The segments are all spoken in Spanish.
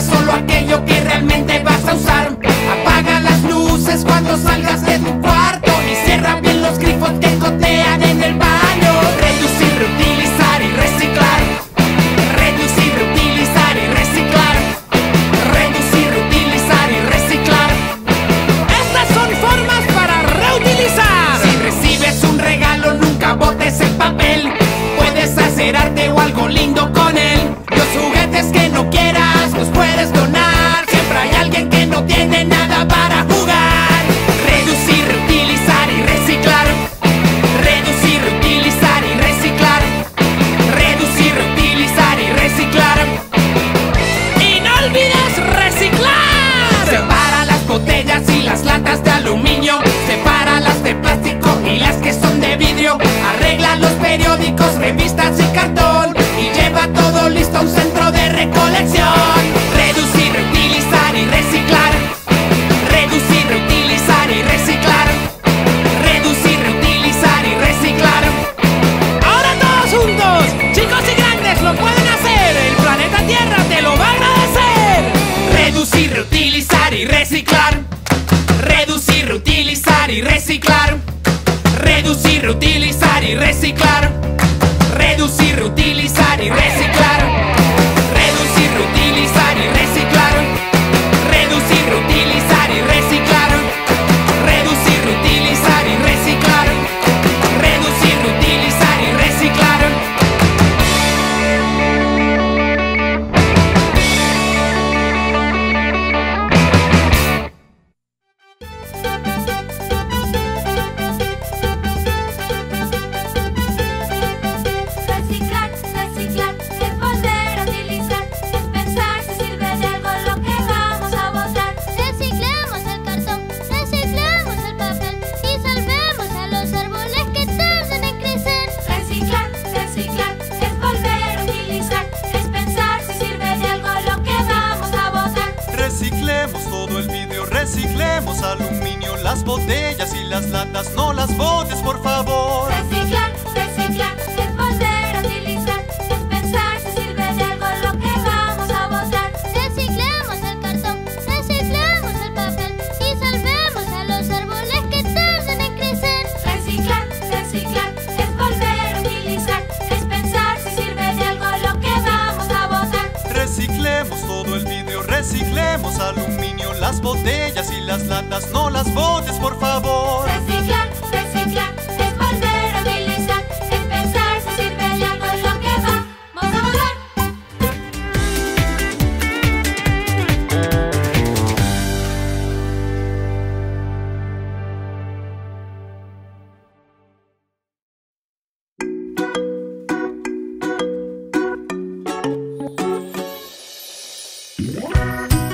solo aquello que realmente vas a usar. Apaga las luces cuando salgas de tu cuarto y cierra bien los grifos que cotean. No las botes por favor. Reciclar, reciclar, es volver a utilizar, es pensar si sirve de algo lo que vamos a botar. Reciclemos el cartón, reciclemos el papel y salvemos a los árboles que tardan en crecer. Reciclar, reciclar, es volver a utilizar, es pensar si sirve de algo lo que vamos a botar. Reciclemos todo el vidrio, reciclemos aluminio, las botellas y las latas, no las botes por favor.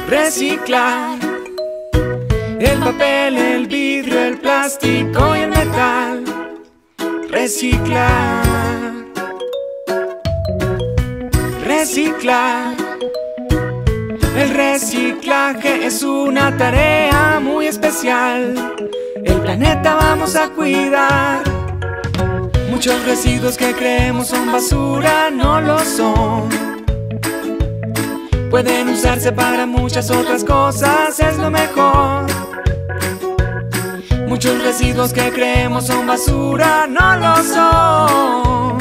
Reciclar el papel, el vidrio, el plástico y el metal. Reciclar. Reciclar. El reciclaje es una tarea muy especial. El planeta vamos a cuidar. Muchos residuos que creemos son basura no lo son. Pueden usarse para muchas otras cosas, es lo mejor. Muchos residuos que creemos son basura, no lo son.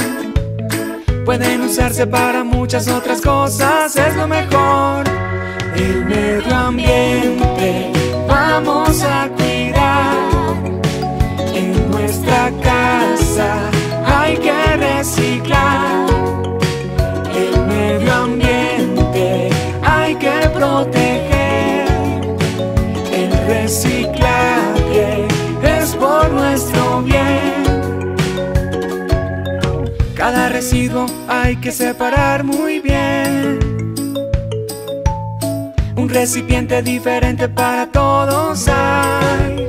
Pueden usarse para muchas otras cosas, es lo mejor. El medio ambiente vamos a cuidar. Hay que separar muy bien. Un recipiente diferente para todos hay.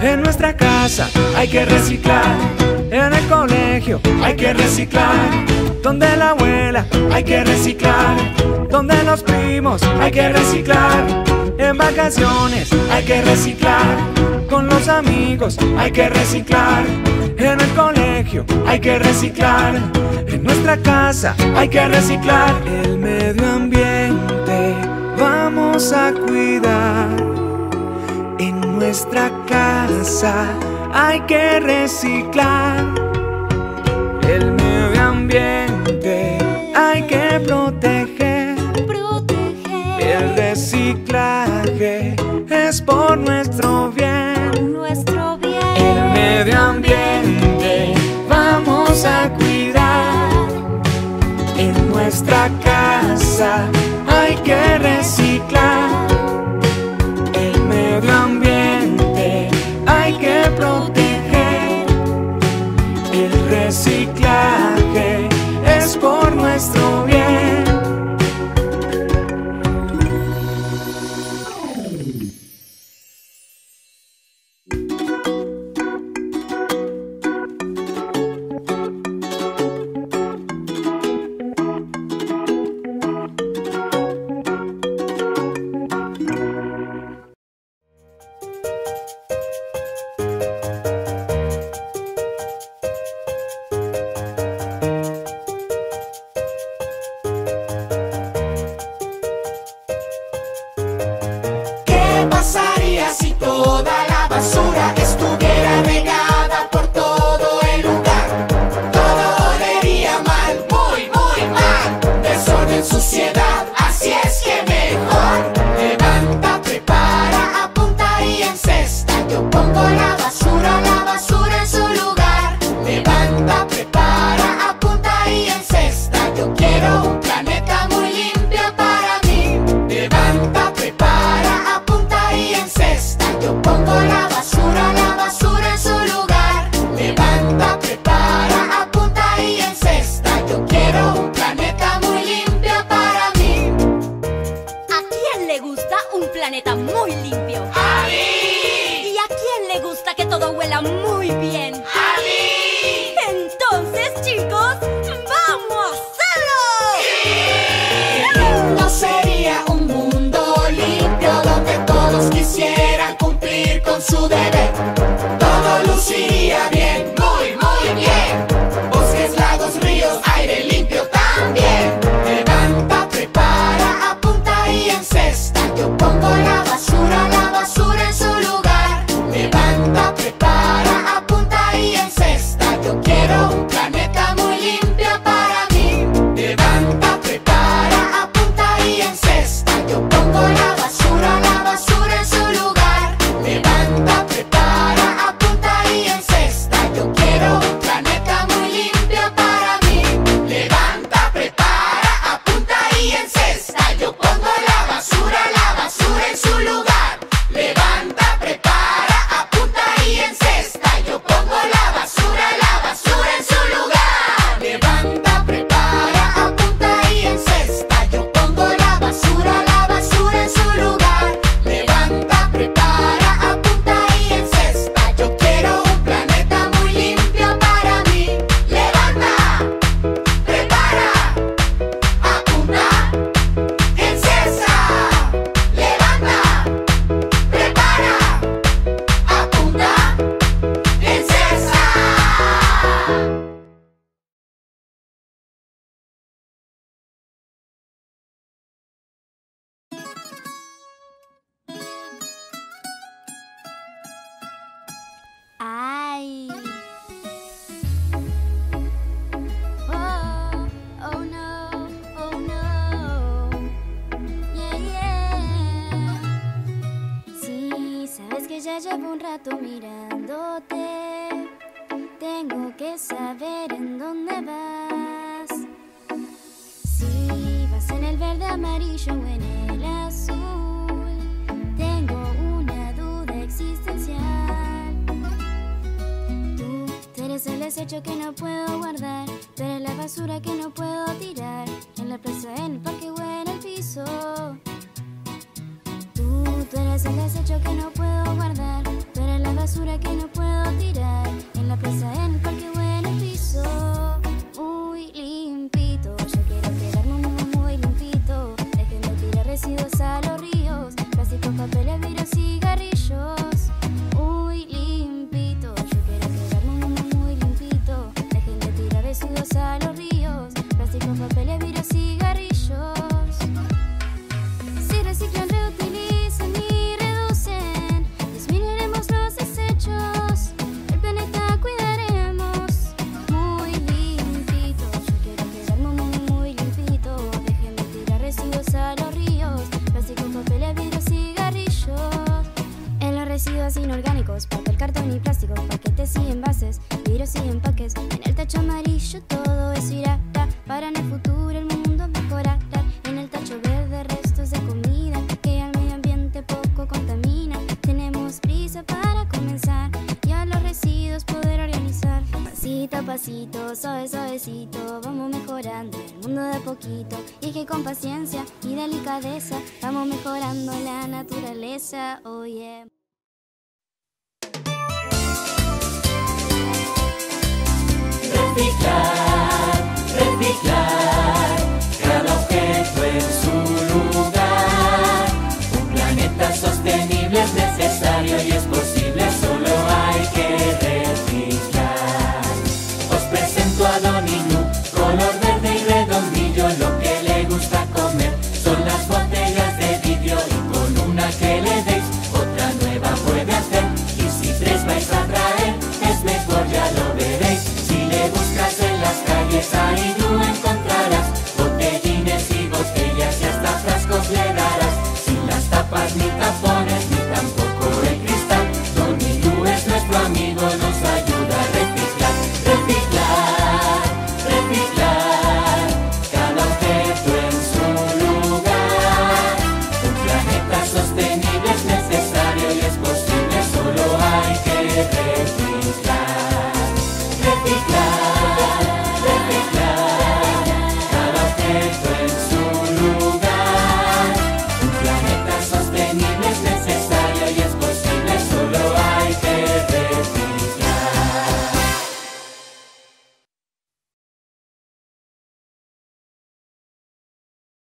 En nuestra casa hay que reciclar. En el colegio hay que reciclar. Donde la abuela hay que reciclar. Donde los primos hay que reciclar. En vacaciones hay que reciclar. Con los amigos hay que reciclar. En el colegio hay que reciclar, en nuestra casa hay que reciclar. El medio ambiente vamos a cuidar, en nuestra casa hay que reciclar. El medio ambiente hay que proteger. proteger. El reciclaje es por nuestro bien. pensar días y toda la basura. gusta que todo huela muy ya llevo un rato mirándote. Tengo que saber en dónde vas. Si vas en el verde, amarillo o en el azul. Tengo una duda existencial. Tú eres el desecho que no puedo guardar. Tú eres la basura que no puedo tirar. En la plaza, en el parque o en el piso. Tú eres el desecho que no puedo basura que no suavecito, suave, suavecito, vamos mejorando el mundo de poquito. Y es que con paciencia y delicadeza vamos mejorando la naturaleza, oye. Oh yeah.